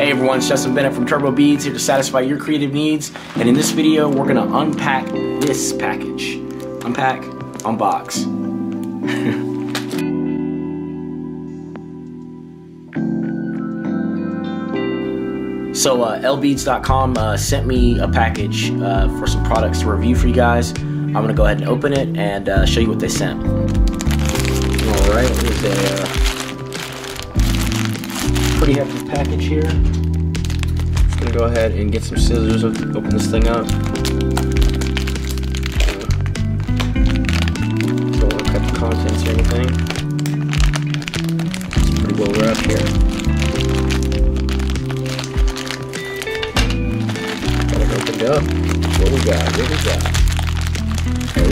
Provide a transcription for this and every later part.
Hey everyone, it's Justin Bennett from Turbo Beads here to satisfy your creative needs. And in this video, we're gonna unpack this package. Unpack, unbox. so uh, lbeads.com uh, sent me a package uh, for some products to review for you guys. I'm gonna go ahead and open it and uh, show you what they sent. All right, a pretty hefty package here. Just gonna go ahead and get some scissors, open this thing up. Don't cut the contents or anything. It's pretty well wrapped here. Got it opened up. What we got? What we got? Oh,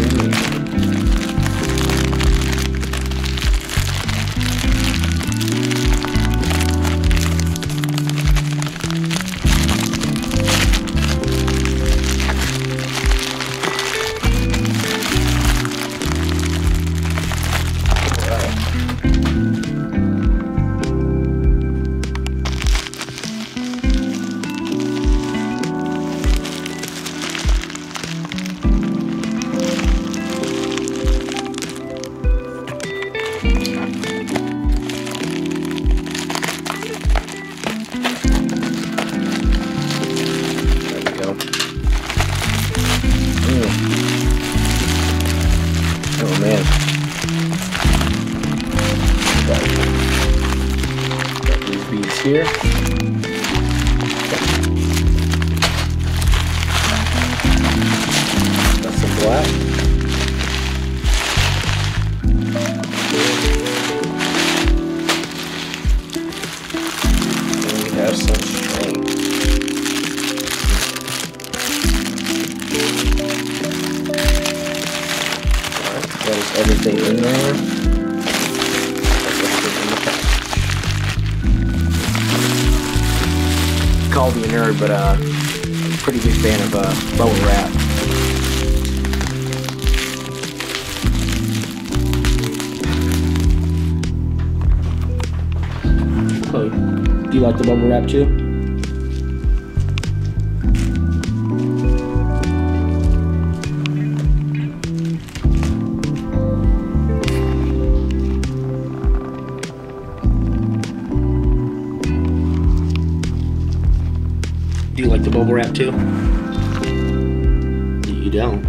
Hmm. Oh man. Got, got these beads here. Everything in there. The. Call me a nerd, but uh, I'm a pretty big fan of uh, bubble wrap. Chloe, do you like the bubble wrap too? Do you like the bubble wrap too? You don't.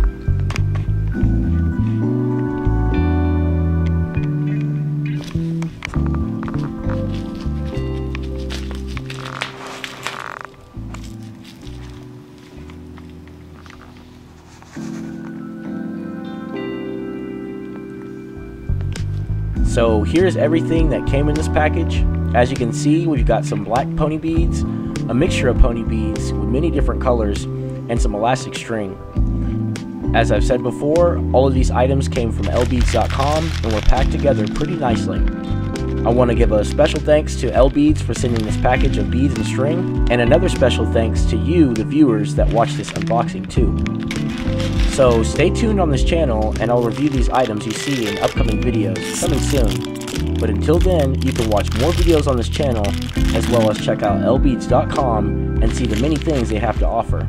So here's everything that came in this package. As you can see, we've got some black pony beads, a mixture of pony beads with many different colors, and some elastic string. As I've said before, all of these items came from lbeads.com and were packed together pretty nicely. I want to give a special thanks to lbeads for sending this package of beads and string, and another special thanks to you, the viewers, that watch this unboxing too. So stay tuned on this channel and I'll review these items you see in upcoming videos coming soon. But until then, you can watch more videos on this channel as well as check out lbeads.com and see the many things they have to offer.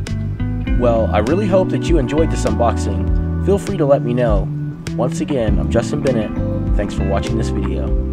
Well, I really hope that you enjoyed this unboxing. Feel free to let me know. Once again, I'm Justin Bennett. Thanks for watching this video.